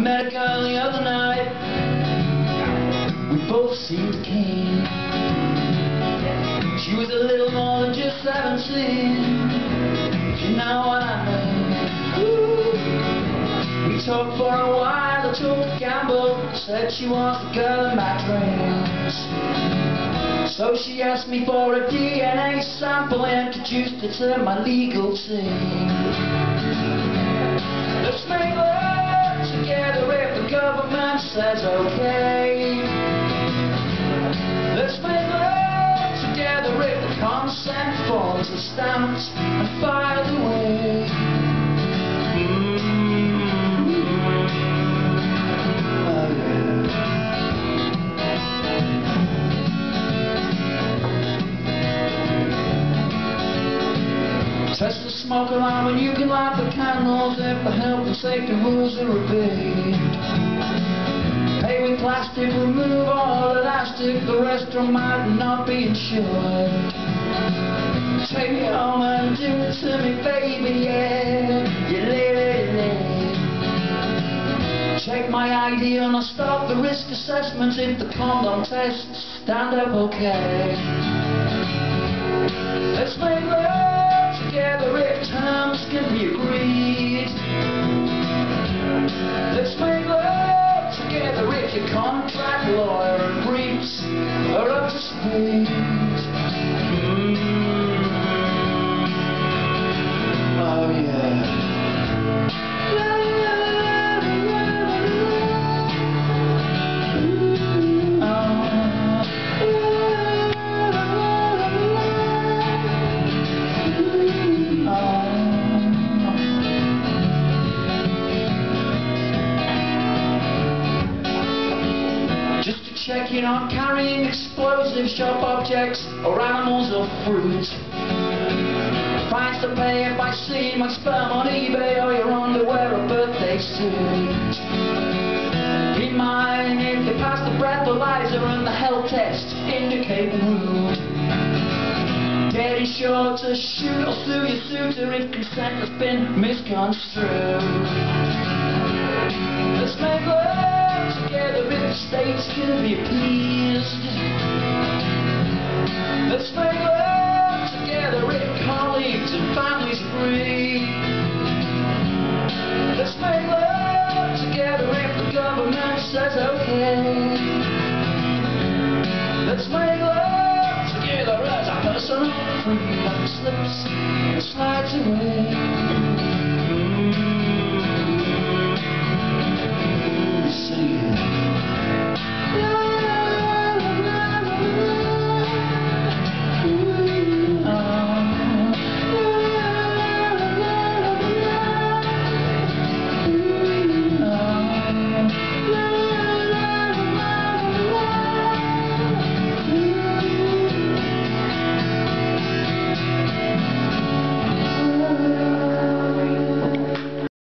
met a girl the other night. We both seemed keen. She was a little more than just 17. If you know what I mean. Ooh. We talked for a while, I took a gamble. Said she was the girl in my dreams. So she asked me for a DNA sample and introduced it to my legal team. Says okay. Let's make love together if the consent forms are stamped and filed away. Yeah. Test the smoke alarm and you can light the candles if the health and safety rules are obeyed. Plastic, remove all elastic, the restaurant might not be insured. Take me home and do to me, baby, yeah. You lay. Check my ID and I'll start the risk assessment if the condom tests stand up okay. Just to check you're not carrying explosive sharp objects or animals or fruit. Price to pay if I see my sperm on eBay or your underwear or birthday suit. Be mine if you pass the breathalyzer and the health test indicate rude. Getting sure to shoot or sue your suitor if consent has been misconstrued. States can be love